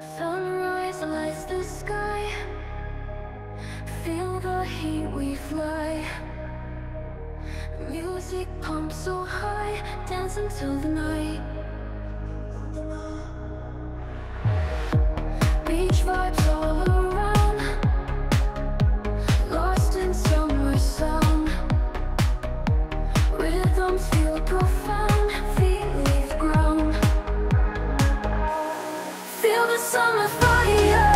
Sunrise lights the sky. Feel the heat we fly. Music pumps so high, dance until the night. Beach vibes all around, lost in summer sound. Rhythms feel profound, Feel the summer fire.